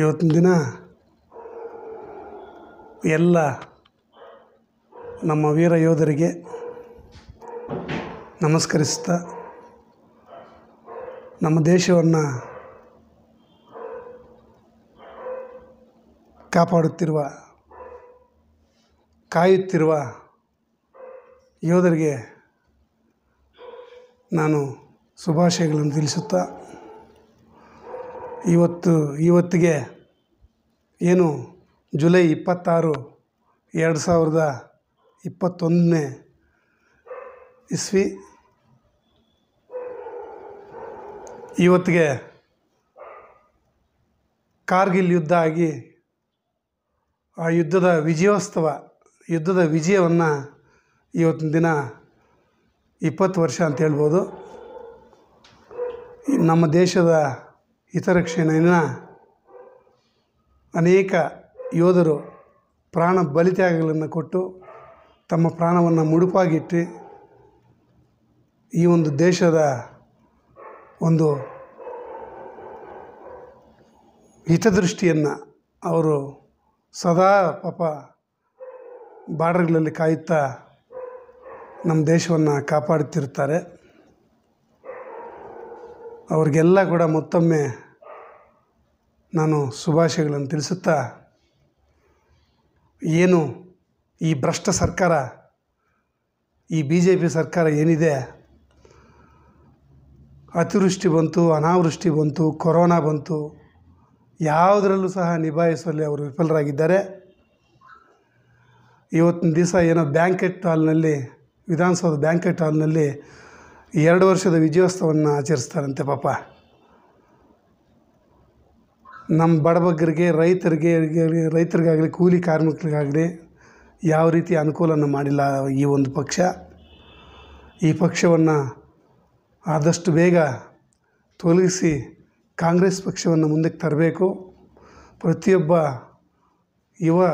ಇವತ್ತಿನ ದಿನ ಎಲ್ಲ ನಮ್ಮ ವೀರ ಯೋಧರಿಗೆ ನಮಸ್ಕರಿಸ್ತಾ ನಮ್ಮ ದೇಶವನ್ನು ಕಾಪಾಡುತ್ತಿರುವ, ಕಾಯುತ್ತಿರುವ ಯೋಧರಿಗೆ ನಾನು ಶುಭಾಶಯಗಳನ್ನು ತಿಳಿಸುತ್ತಾ ಇವತ್ತು, ಇವತ್ತಿಗೆ ಏನು? ಜುಲೈ ಇಪ್ಪತ್ತಾರು, ಎರಡು ಸಾವಿರದ ಇಪ್ಪತ್ತೊಂದನೇ ಇಸ್ವಿ. ಇವತ್ತಿಗೆ ಕಾರ್ಗಿಲ್ ಯುದ್ಧ ಆಗಿ ಆ ಯುದ್ಧದ ವಿಜಯೋತ್ಸವ, ಯುದ್ಧದ ವಿಜಯವನ್ನು ಇವತ್ತಿನ ದಿನ ಇಪ್ಪತ್ತು ವರ್ಷ ಅಂತ ಹೇಳ್ಬೋದು. ನಮ್ಮ ದೇಶದ ಹಿತರಕ್ಷಣೆಯನ್ನು ಅನೇಕ ಯೋಧರು ಪ್ರಾಣ ಬಲಿತ್ಯಾಗಗಳನ್ನು ಕೊಟ್ಟು ತಮ್ಮ ಪ್ರಾಣವನ್ನು ಮುಡುಪಾಗಿಟ್ಟು ಈ ಒಂದು ದೇಶದ ಒಂದು ಹಿತದೃಷ್ಟಿಯನ್ನು ಅವರು ಸದಾ ಪಾಪ ಬಾರ್ಡರ್ಗಳಲ್ಲಿ ಕಾಯುತ್ತಾ ನಮ್ಮ ದೇಶವನ್ನು ಕಾಪಾಡುತ್ತಿರ್ತಾರೆ ಅವ್ರಿಗೆಲ್ಲ ಕೂಡ ಮತ್ತೊಮ್ಮೆ ನಾನು ಶುಭಾಶಯಗಳನ್ನು ತಿಳಿಸುತ್ತಾ, ಏನು ಈ ಭ್ರಷ್ಟ ಸರ್ಕಾರ, ಈ ಬಿ ಜೆ ಪಿ ಸರ್ಕಾರ ಏನಿದೆ? ಅತಿವೃಷ್ಟಿ ಬಂತು, ಅನಾವೃಷ್ಟಿ ಬಂತು, ಕೊರೋನಾ ಬಂತು, ಯಾವುದರಲ್ಲೂ ಸಹ ನಿಭಾಯಿಸುವಲ್ಲಿ ಅವರು ವಿಫಲರಾಗಿದ್ದಾರೆ. ಇವತ್ತಿನ ದಿವಸ ಏನೋ ಬ್ಯಾಂಕೆಟ್ ಹಾಲ್ನಲ್ಲಿ, ವಿಧಾನಸೌಧ ಬ್ಯಾಂಕೆಟ್ ಹಾಲ್ನಲ್ಲಿ ಎರಡು ವರ್ಷದ ವಿಜಯೋತ್ಸವವನ್ನು ಆಚರಿಸ್ತಾರಂತೆ ಪಾಪ. ನಮ್ಮ ಬಡಬಗ್ಗರಿಗೆ, ರೈತರಿಗೆ, ರೈತರಿಗಾಗಲಿ, ಕೂಲಿ ಕಾರ್ಮಿಕರಿಗಾಗಲಿ ಯಾವ ರೀತಿ ಅನುಕೂಲನ ಮಾಡಿಲ್ಲ ಈ ಒಂದು ಪಕ್ಷ. ಈ ಪಕ್ಷವನ್ನು ಆದಷ್ಟು ಬೇಗ ತೊಲಗಿಸಿ ಕಾಂಗ್ರೆಸ್ ಪಕ್ಷವನ್ನು ಮುಂದಕ್ಕೆ ತರಬೇಕು. ಪ್ರತಿಯೊಬ್ಬ ಯುವ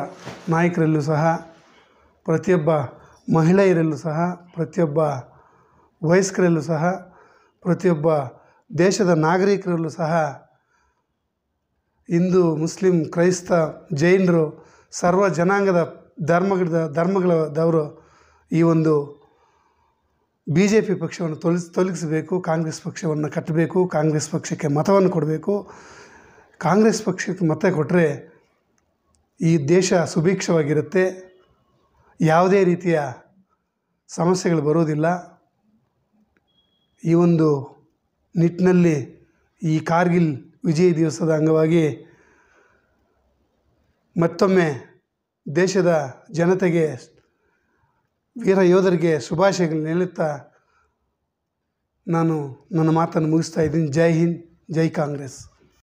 ನಾಯಕರಲ್ಲೂ ಸಹ, ಪ್ರತಿಯೊಬ್ಬ ಮಹಿಳೆಯರಲ್ಲೂ ಸಹ, ಪ್ರತಿಯೊಬ್ಬ ವಯಸ್ಕರಲ್ಲೂ ಸಹ, ಪ್ರತಿಯೊಬ್ಬ ದೇಶದ ನಾಗರಿಕರಲ್ಲೂ ಸಹ, ಹಿಂದೂ, ಮುಸ್ಲಿಂ, ಕ್ರೈಸ್ತ, ಜೈನರು, ಸರ್ವ ಜನಾಂಗದ ಧರ್ಮಗಳ, ಧರ್ಮಗಳದವರು ಈ ಒಂದು ಬಿ ಜೆ ಪಿ ಪಕ್ಷವನ್ನು ತೊಲಗಿಸ್ ತೊಲಗಿಸಬೇಕು, ಕಾಂಗ್ರೆಸ್ ಪಕ್ಷವನ್ನು ಕಟ್ಟಬೇಕು, ಕಾಂಗ್ರೆಸ್ ಪಕ್ಷಕ್ಕೆ ಮತವನ್ನು ಕೊಡಬೇಕು. ಕಾಂಗ್ರೆಸ್ ಪಕ್ಷಕ್ಕೆ ಮತ ಕೊಟ್ಟರೆ ಈ ದೇಶ ಸುಭಿಕ್ಷವಾಗಿರುತ್ತೆ. ಯಾವುದೇ ರೀತಿಯ ಸಮಸ್ಯೆಗಳು ಬರೋದಿಲ್ಲ ಈ ಒಂದು ನಿಟ್ಟಿನಲ್ಲಿ ಈ ಕಾರ್ಗಿಲ್ ವಿಜಯ ದಿವಸದ ಅಂಗವಾಗಿ ಮತ್ತೊಮ್ಮೆ ದೇಶದ ಜನತೆಗೆ, ವೀರ ಯೋಧರಿಗೆ ಶುಭಾಶಯಗಳು ಹೇಳುತ್ತಾ ನಾನು ನನ್ನ ಮಾತನ್ನು ಮುಗಿಸ್ತಾ ಇದ್ದೀನಿ. ಜೈ ಹಿಂದ್, ಜೈ ಕಾಂಗ್ರೆಸ್.